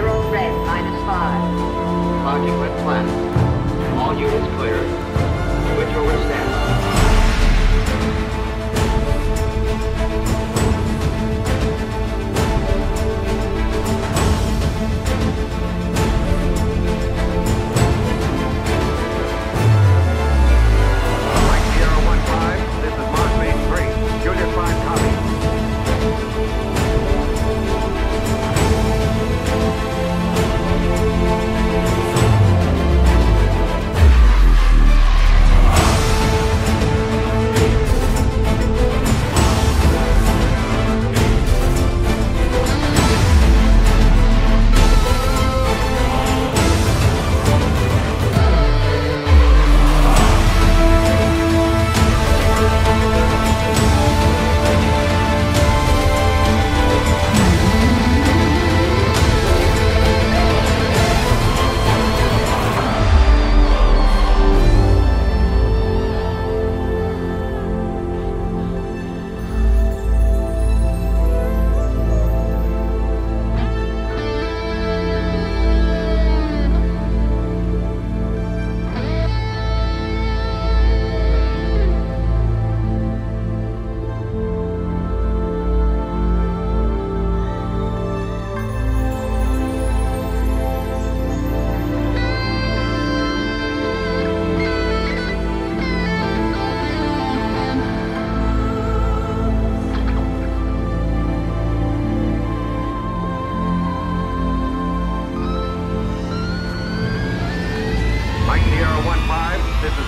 zero red minus five. Locking with plan. All units clear.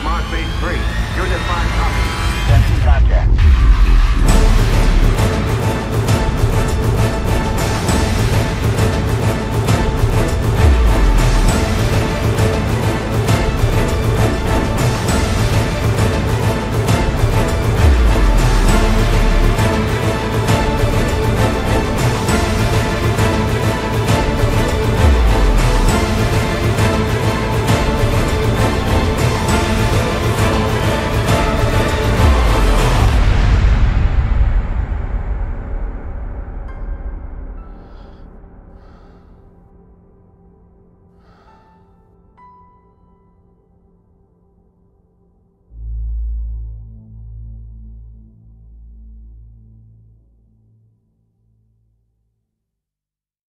Mars Base 3. Unit 5 copy.